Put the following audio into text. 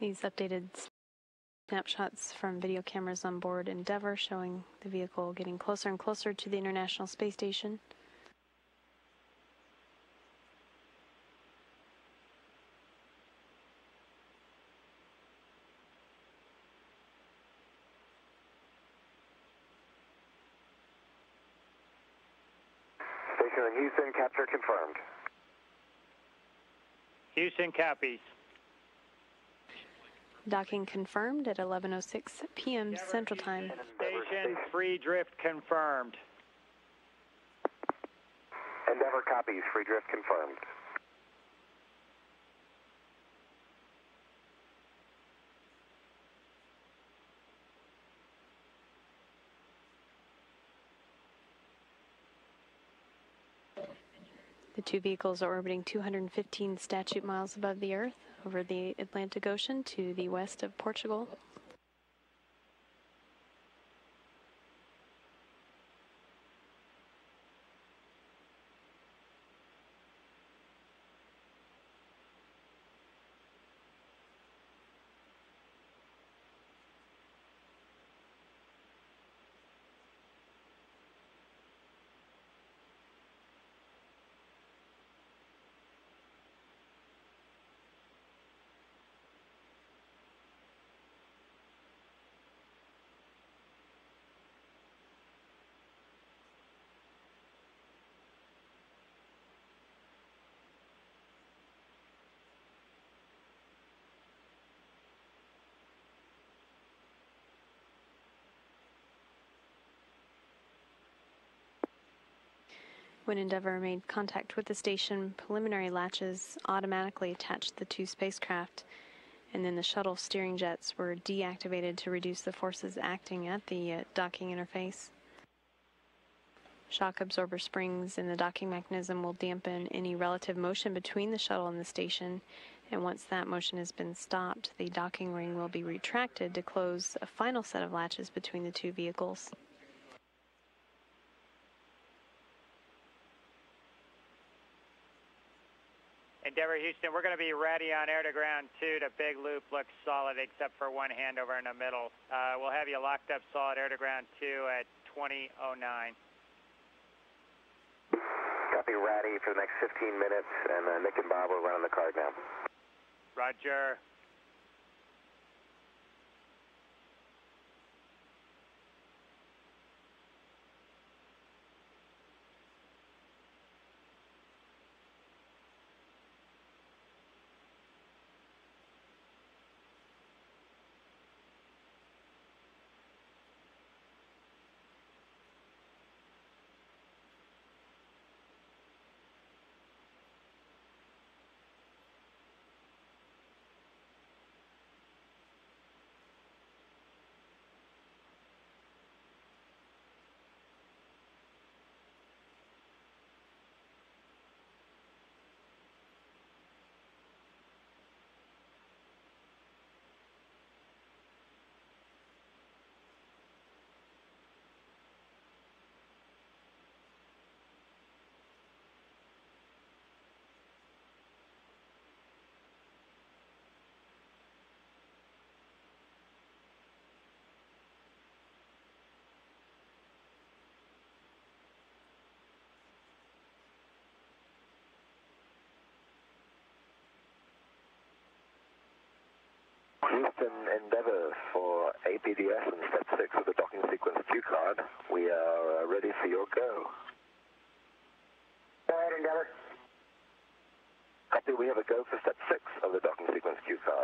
These updated snapshots from video cameras on board Endeavour showing the vehicle getting closer and closer to the International Space Station. Station in Houston, capture confirmed. Houston copies. Docking confirmed at 11:06 p.m. Central Time. Station free drift confirmed. Endeavour copies, free drift confirmed. The two vehicles are orbiting 215 statute miles above the Earth over the Atlantic Ocean to the west of Portugal. When Endeavour made contact with the station, preliminary latches automatically attached the two spacecraft, and then the shuttle steering jets were deactivated to reduce the forces acting at the uh, docking interface. Shock absorber springs in the docking mechanism will dampen any relative motion between the shuttle and the station, and once that motion has been stopped, the docking ring will be retracted to close a final set of latches between the two vehicles. Endeavour Houston, we're going to be ready on air to ground two. The big loop looks solid except for one handover in the middle. Uh, we'll have you locked up solid air to ground two at 2009. Copy Ratty for the next 15 minutes, and uh, Nick and Bob will run on the card now. Roger. Houston Endeavour for APDS and step 6 of the docking sequence cue card. We are uh, ready for your go. Go ahead, Endeavour. Copy, we have a go for step 6 of the docking sequence cue card.